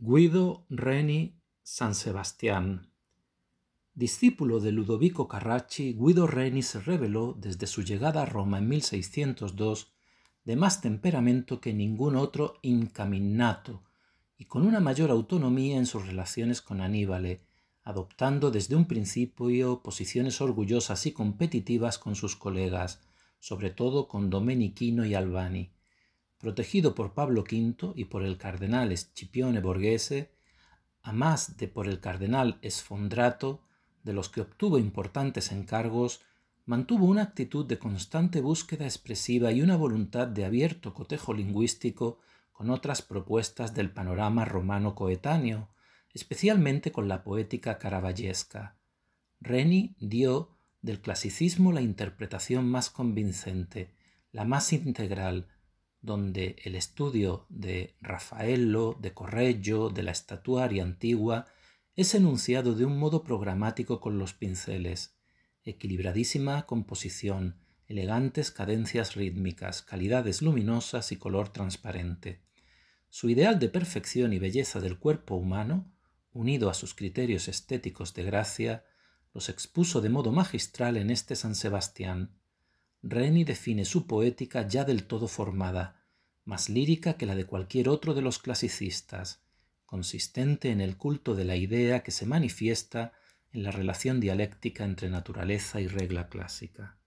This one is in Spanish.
Guido Reni San Sebastián. Discípulo de Ludovico Carracci, Guido Reni se reveló desde su llegada a Roma en 1602 de más temperamento que ningún otro incaminato y con una mayor autonomía en sus relaciones con Aníbal, adoptando desde un principio posiciones orgullosas y competitivas con sus colegas, sobre todo con Domenichino y Albani protegido por Pablo V y por el cardenal Scipione Borghese, a más de por el cardenal Sfondrato, de los que obtuvo importantes encargos, mantuvo una actitud de constante búsqueda expresiva y una voluntad de abierto cotejo lingüístico con otras propuestas del panorama romano coetáneo, especialmente con la poética caravallesca. Reni dio del clasicismo la interpretación más convincente, la más integral, donde el estudio de Raffaello, de Correggio, de la estatuaria antigua, es enunciado de un modo programático con los pinceles, equilibradísima composición, elegantes cadencias rítmicas, calidades luminosas y color transparente. Su ideal de perfección y belleza del cuerpo humano, unido a sus criterios estéticos de gracia, los expuso de modo magistral en este San Sebastián, Reni define su poética ya del todo formada, más lírica que la de cualquier otro de los clasicistas, consistente en el culto de la idea que se manifiesta en la relación dialéctica entre naturaleza y regla clásica.